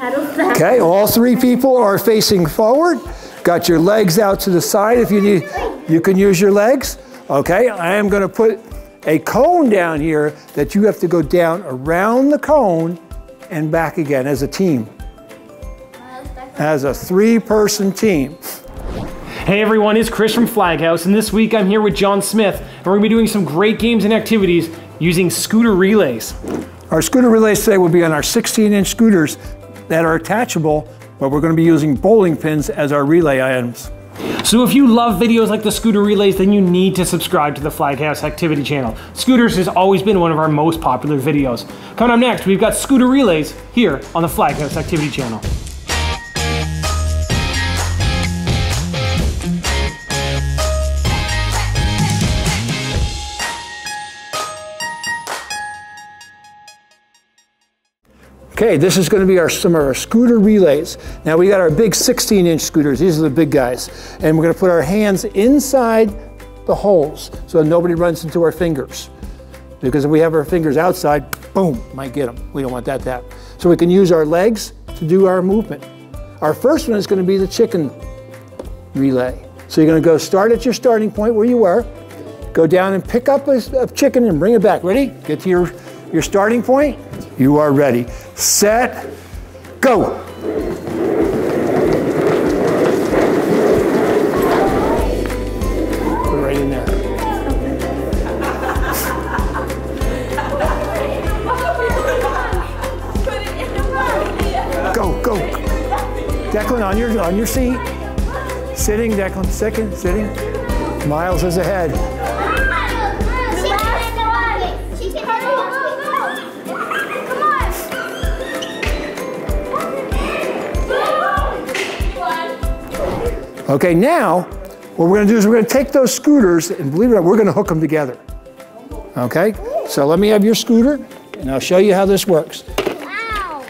Okay, all three people are facing forward. Got your legs out to the side if you need, you can use your legs. Okay, I am gonna put a cone down here that you have to go down around the cone and back again as a team. As a three person team. Hey everyone, it's Chris from FlagHouse, and this week I'm here with John Smith, and we're gonna be doing some great games and activities using scooter relays. Our scooter relays today will be on our 16 inch scooters that are attachable, but we're gonna be using bowling pins as our relay items. So if you love videos like the scooter relays, then you need to subscribe to the FlagHouse activity channel. Scooters has always been one of our most popular videos. Coming up next, we've got scooter relays here on the FlagHouse activity channel. Okay, this is going to be our some of our scooter relays. Now we got our big 16 inch scooters. These are the big guys. And we're going to put our hands inside the holes so nobody runs into our fingers. Because if we have our fingers outside, boom, might get them. We don't want that to happen. So we can use our legs to do our movement. Our first one is going to be the chicken relay. So you're going to go start at your starting point where you were, go down and pick up a, a chicken and bring it back. Ready? Get to your, your starting point. You are ready. Set, go. Put it right in there. Go, go. Declan, on your on your seat. Sitting, Declan, second, sitting. Miles is ahead. Okay, now what we're going to do is we're going to take those scooters and believe it or not, we're going to hook them together. Okay, so let me have your scooter and I'll show you how this works. Wow.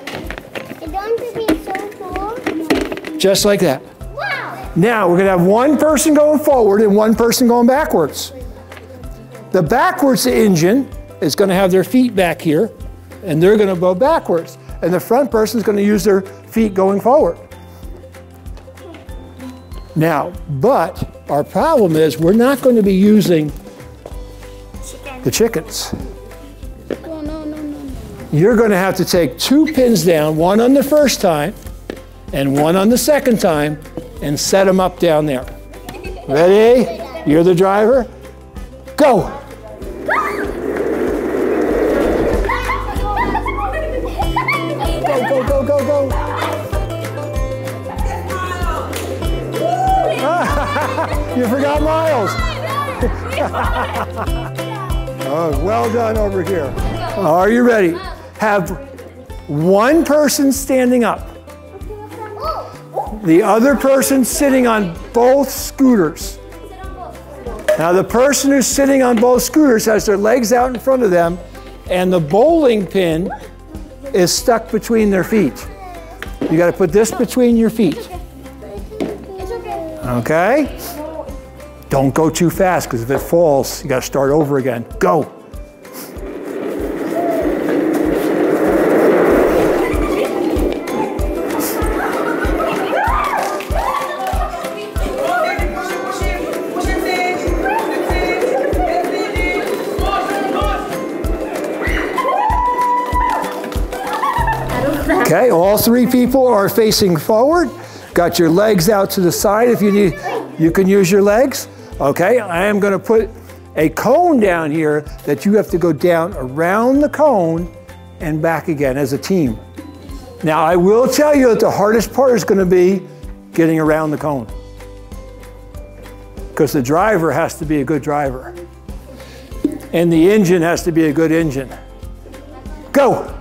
It's going to be so cool. Just like that. Wow. Now we're going to have one person going forward and one person going backwards. The backwards engine is going to have their feet back here and they're going to go backwards. And the front person is going to use their feet going forward. Now, but our problem is we're not going to be using the chickens. No, no, no, no. You're going to have to take two pins down, one on the first time and one on the second time, and set them up down there. Ready? You're the driver. Go, You forgot Miles. Oh, well done over here. Are you ready? Have one person standing up, the other person sitting on both scooters. Now, the person who's sitting on both scooters has their legs out in front of them, and the bowling pin is stuck between their feet. You got to put this between your feet. Okay. Don't go too fast because if it falls, you got to start over again. Go. Okay, all three people are facing forward. Got your legs out to the side if you need, you can use your legs. Okay, I am going to put a cone down here that you have to go down around the cone and back again as a team. Now, I will tell you that the hardest part is going to be getting around the cone because the driver has to be a good driver and the engine has to be a good engine. Go.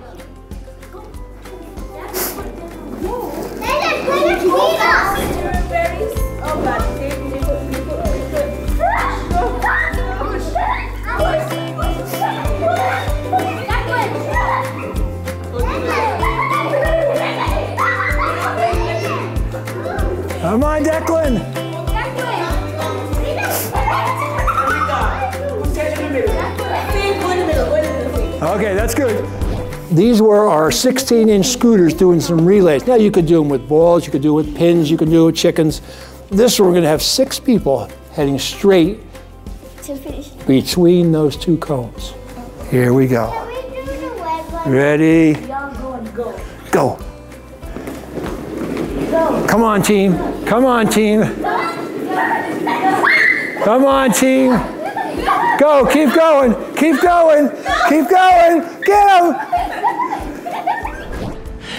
Come on, Declan. Okay, that's good. These were our 16 inch scooters doing some relays. Now you could do them with balls, you could do it with pins, you could do it with chickens. This we're going to have six people heading straight between those two cones. Here we go. We do the red one? Ready? Y'all go and go. Go. Go. Come on, team. Come on, team. Come on, team. Go. Keep going. Keep going. Keep going. Get him.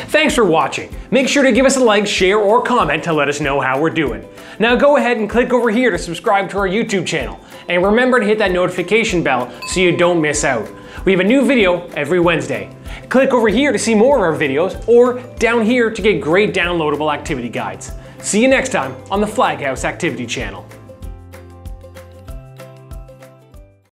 Thanks for watching. Make sure to give us a like, share, or comment to let us know how we're doing. Now go ahead and click over here to subscribe to our YouTube channel. And remember to hit that notification bell so you don't miss out. We have a new video every Wednesday. Click over here to see more of our videos or down here to get great downloadable activity guides. See you next time on the FlagHouse Activity Channel.